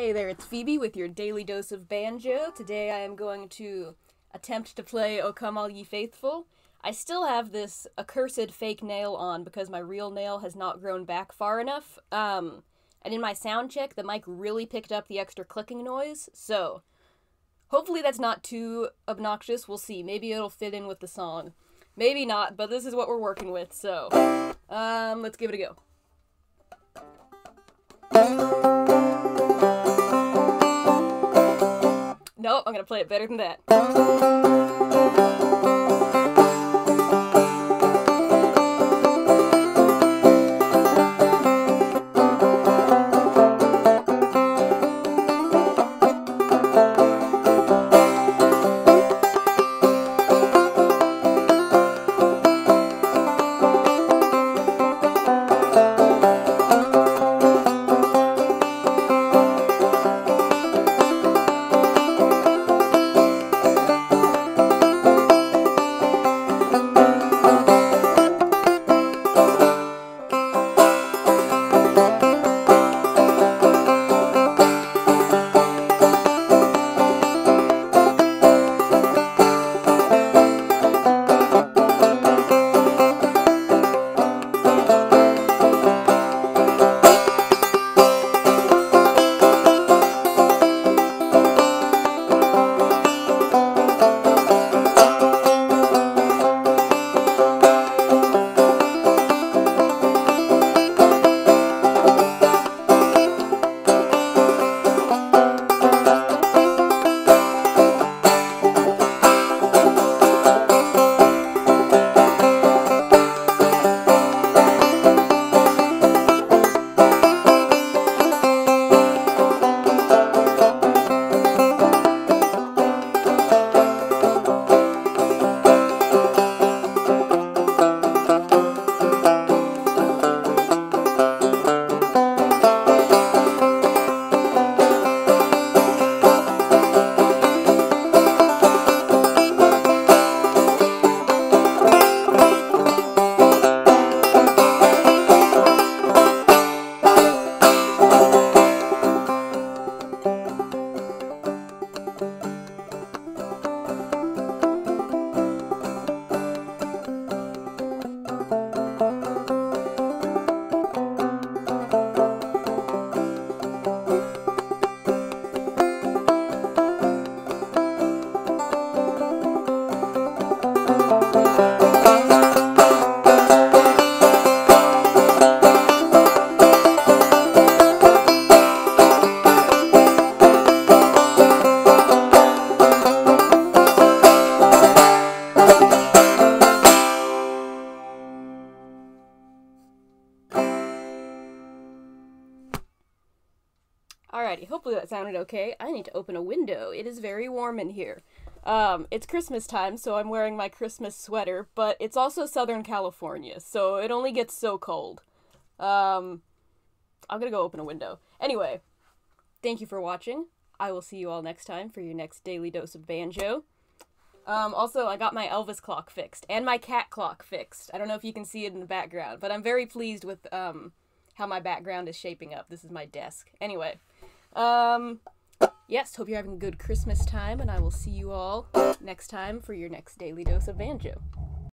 Hey there, it's Phoebe with your daily dose of banjo. Today I am going to attempt to play O Come All Ye Faithful. I still have this accursed fake nail on because my real nail has not grown back far enough. Um, and in my sound check, the mic really picked up the extra clicking noise, so hopefully that's not too obnoxious. We'll see. Maybe it'll fit in with the song. Maybe not, but this is what we're working with, so um, let's give it a go. Gonna play it better than that. Alrighty, hopefully that sounded okay. I need to open a window. It is very warm in here. Um, it's Christmas time, so I'm wearing my Christmas sweater, but it's also Southern California, so it only gets so cold. Um, I'm gonna go open a window. Anyway, thank you for watching. I will see you all next time for your next daily dose of banjo. Um, also, I got my Elvis clock fixed and my cat clock fixed. I don't know if you can see it in the background, but I'm very pleased with um, how my background is shaping up. This is my desk. Anyway. Um, yes, hope you're having a good Christmas time, and I will see you all next time for your next daily dose of banjo.